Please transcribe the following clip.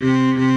Música